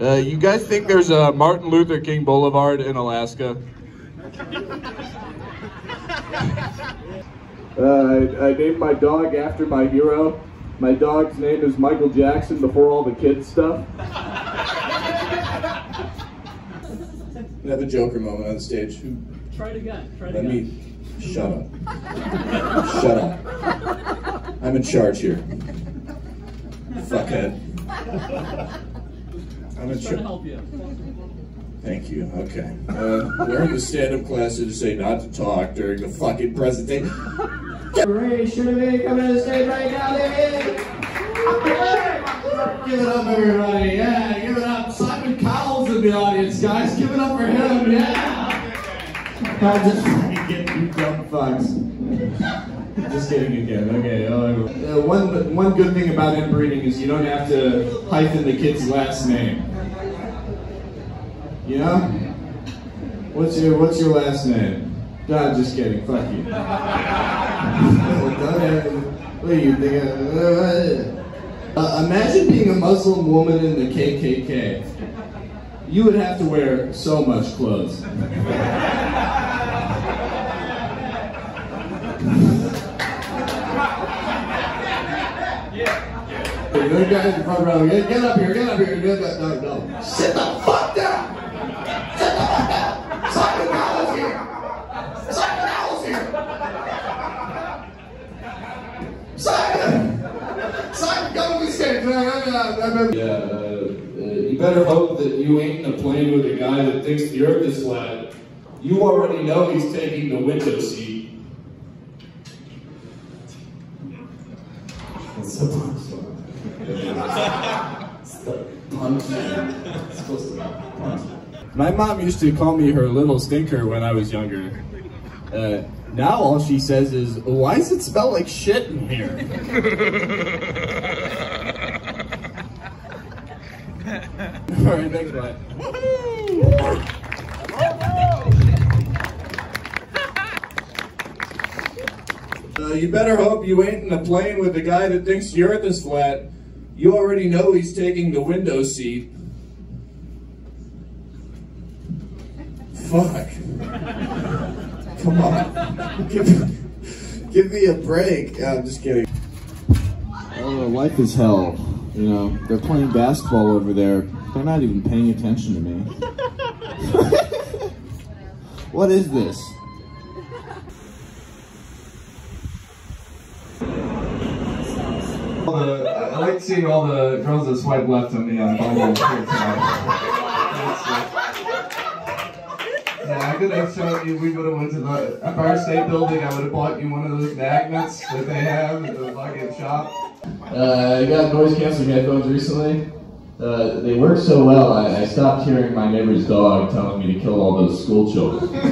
Uh, you guys think there's a Martin Luther King Boulevard in Alaska? Uh, I, I named my dog after my hero. My dog's name is Michael Jackson before all the kids stuff. have a Joker moment on the stage. Try it again. Try it Let again. me shut up. shut up. I'm in charge here. Fuckhead. I'm in Trying to help you. Thank you. Okay. Uh, we're in the stand-up class to say not to talk during the fucking presentation. Ray Shirley coming to the stage right now, baby. Give it up, everybody. Yeah, give it up. Simon Cowell's in the audience, guys. Give it up for him. Yeah. I'm just fucking getting you dumb fucks. Just kidding again. Okay. Uh, one one good thing about inbreeding is you don't have to hyphen the kid's last name. You know? What's your What's your last name? God, just kidding. Fuck you. what do you think? Uh, imagine being a Muslim woman in the KKK. You would have to wear so much clothes. Know, guys get, up here, get up here, get no, no. Sit the fuck down! Sit the fuck down! Simon Cowell's here! Simon Cowell's here! Simon! Simon, come to the stage. Yeah, uh, uh, you better hope that you ain't in a plane with a guy that thinks the earth is flat. You already know he's taking the window seat. It's a punchline. It's the punchline. It's supposed to be punchline. My mom used to call me her little stinker when I was younger. Uh, now all she says is, why does it smell like shit in here? all right, thanks, bye. Uh, you better hope you ain't in a plane with a guy that thinks the earth is flat. You already know he's taking the window seat. Fuck. Come on. Give, give me a break. I'm just kidding. Oh, life is hell. You know, they're playing basketball over there. They're not even paying attention to me. what is this? All the, I like seeing all the girls that swipe left on me on Bumble here tonight. Yeah, I could have shown you. We would have went to the Empire State Building. I would have bought you one of those magnets that they have at the fucking shop. Uh, I got noise canceling headphones recently. Uh, they work so well, I, I stopped hearing my neighbor's dog telling me to kill all those school children.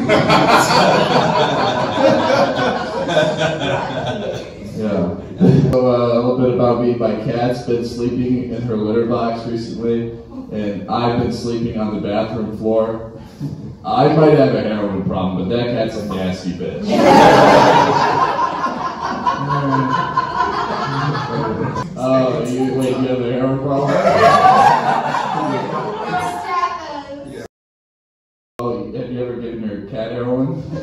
yeah. So, uh, a little bit about me. My cat's been sleeping in her litter box recently, and I've been sleeping on the bathroom floor. I might have a heroin problem, but that cat's a nasty bitch.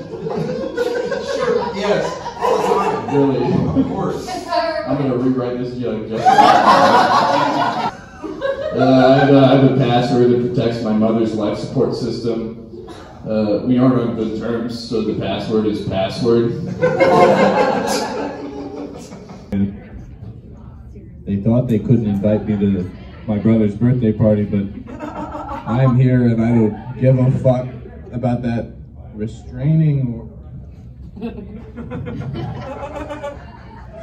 Sure, yes. Really? Of course. I'm gonna rewrite this joke. Just... uh, I, have a, I have a password that protects my mother's life support system. Uh, we aren't on good terms, so the password is password. They thought they couldn't invite me to my brother's birthday party, but I'm here and I don't give a fuck about that restraining.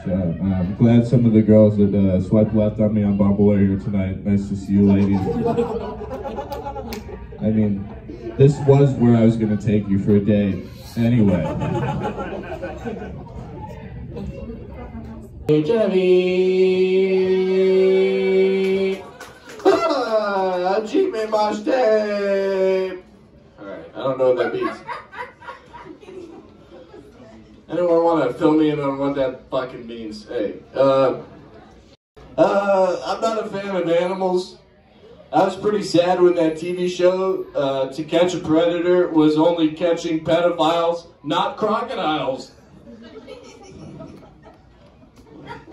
So uh, I'm glad some of the girls that uh, swiped left on me on Bumble are here tonight. Nice to see you, ladies. I mean, this was where I was going to take you for a date. Anyway. Hey, Jenny! Ah, Jeep me mosh tape! Alright, I don't know what that means. Anyone want to fill me in on what that fucking means? Hey, uh, uh, I'm not a fan of animals. I was pretty sad when that TV show, uh, To Catch a Predator, was only catching pedophiles, not crocodiles.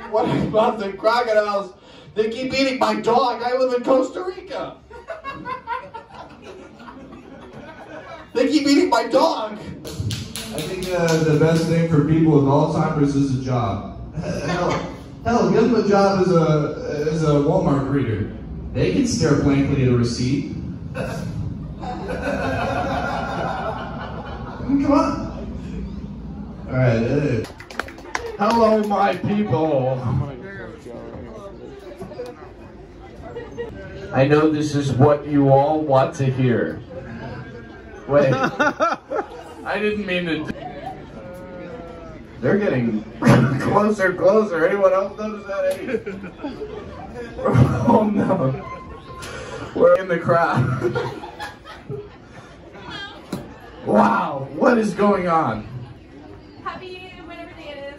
What about the crocodiles? They keep eating my dog. I live in Costa Rica. They keep eating my dog. I think uh, the best thing for people with Alzheimer's is a job. Hell, hell, give them a job as a as a Walmart greeter. They can stare blankly at a receipt. Come on. All right. uh, Hello, my people. I know this is what you all want to hear. Wait. I didn't mean to. They're getting closer, closer. Anyone else notice that? Oh no. We're in the crowd. wow, what is going on? Happy whatever day it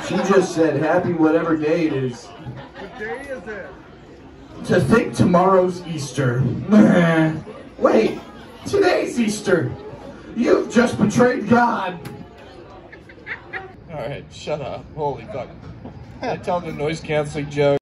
is. She just said happy whatever day it is. What day is it? To think tomorrow's Easter. Wait, today's Easter. You've just betrayed God. Alright, shut up. Holy fuck. I tell the noise canceling joke.